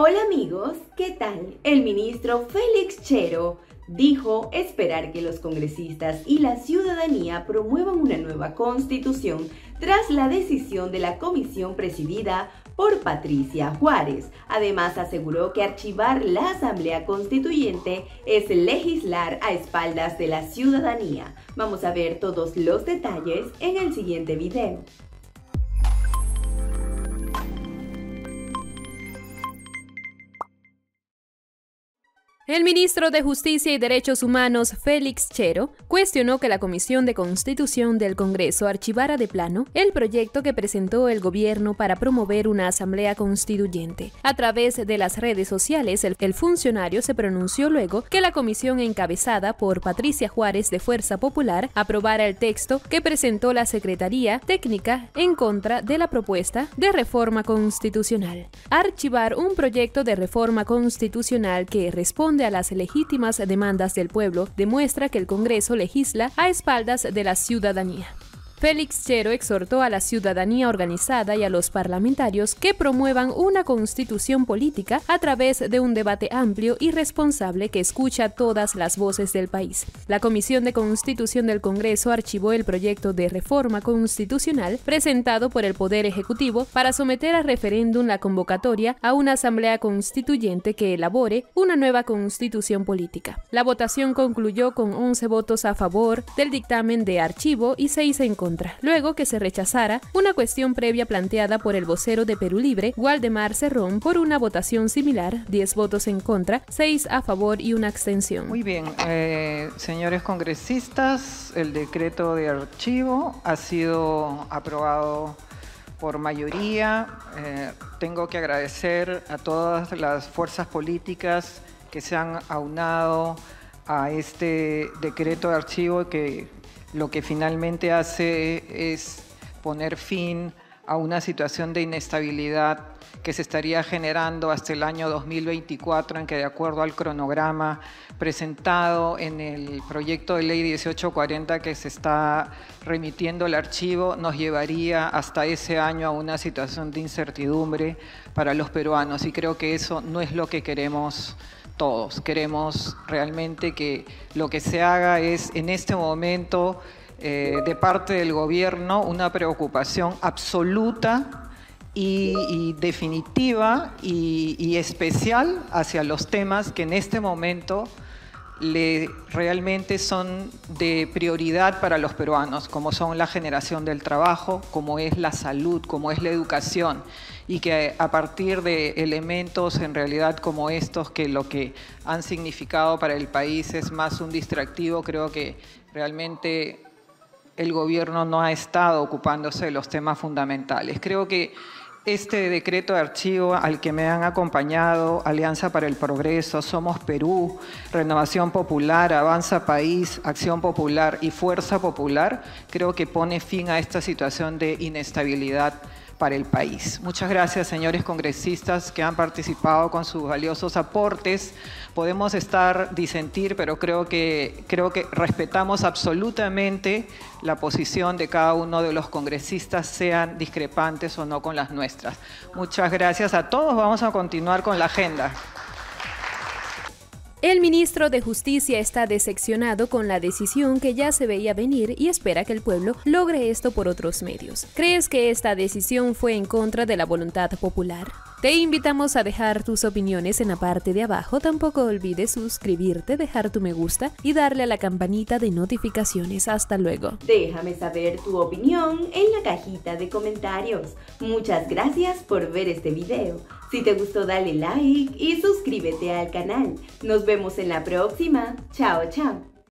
Hola amigos, ¿qué tal? El ministro Félix Chero dijo esperar que los congresistas y la ciudadanía promuevan una nueva constitución tras la decisión de la comisión presidida por Patricia Juárez. Además, aseguró que archivar la Asamblea Constituyente es legislar a espaldas de la ciudadanía. Vamos a ver todos los detalles en el siguiente video. El ministro de Justicia y Derechos Humanos, Félix Chero, cuestionó que la Comisión de Constitución del Congreso archivara de plano el proyecto que presentó el gobierno para promover una asamblea constituyente. A través de las redes sociales, el, funcionario se pronunció luego que la comisión encabezada por Patricia Juárez de Fuerza Popular aprobara el texto que presentó la Secretaría Técnica en contra de la propuesta de reforma constitucional. Archivar un proyecto de reforma constitucional que responde a las legítimas demandas del pueblo demuestra que el Congreso legisla a espaldas de la ciudadanía. Félix Chero exhortó a la ciudadanía organizada y a los parlamentarios que promuevan una constitución política a través de un debate amplio y responsable que escucha todas las voces del país. La Comisión de Constitución del Congreso archivó el proyecto de reforma constitucional presentado por el Poder Ejecutivo para someter a referéndum la convocatoria a una asamblea constituyente que elabore una nueva constitución política. La votación concluyó con 11 votos a favor del dictamen de archivo y 6 en contra luego que se rechazara una cuestión previa planteada por el vocero de Perú Libre, Waldemar Cerrón, por una votación similar, 10 votos en contra, 6 a favor y una abstención. Muy bien, eh, señores congresistas, el decreto de archivo ha sido aprobado por mayoría. Eh, tengo que agradecer a todas las fuerzas políticas que se han aunado a este decreto de archivo que lo que finalmente hace es poner fin a una situación de inestabilidad que se estaría generando hasta el año 2024, en que de acuerdo al cronograma presentado en el proyecto de ley 1840 que se está remitiendo el archivo, nos llevaría hasta ese año a una situación de incertidumbre para los peruanos. Y creo que eso no es lo que queremos todos. Queremos realmente que lo que se haga es en este momento eh, de parte del gobierno una preocupación absoluta y, definitiva y, especial hacia los temas que en este momento le, realmente son de prioridad para los peruanos, como son la generación del trabajo, como es la salud, como es la educación, y que a partir de elementos en realidad como estos, que lo que han significado para el país es más un distractivo, creo que realmente el gobierno no ha estado ocupándose de los temas fundamentales. Creo que este decreto de archivo al que me han acompañado Alianza para el Progreso, Somos Perú, Renovación Popular, Avanza País, Acción Popular y Fuerza Popular, creo que pone fin a esta situación de inestabilidad para el país. Muchas gracias, señores congresistas que han participado con sus valiosos aportes. Podemos estar disentir, pero creo que, creo que respetamos absolutamente la posición de cada uno de los congresistas, sean discrepantes o no con las nuestras. Muchas gracias a todos. Vamos a continuar con la agenda. El ministro de Justicia está decepcionado con la decisión que ya se veía venir y espera que el pueblo logre esto por otros medios. ¿Crees que esta decisión fue en contra de la voluntad popular? Te invitamos a dejar tus opiniones en la parte de abajo. Tampoco olvides suscribirte, dejar tu me gusta y darle a la campanita de notificaciones. Hasta luego. Déjame saber tu opinión en la cajita de comentarios. Muchas gracias por ver este video. Si te gustó dale like y suscríbete al canal. Nos vemos en la próxima. Chao, chao.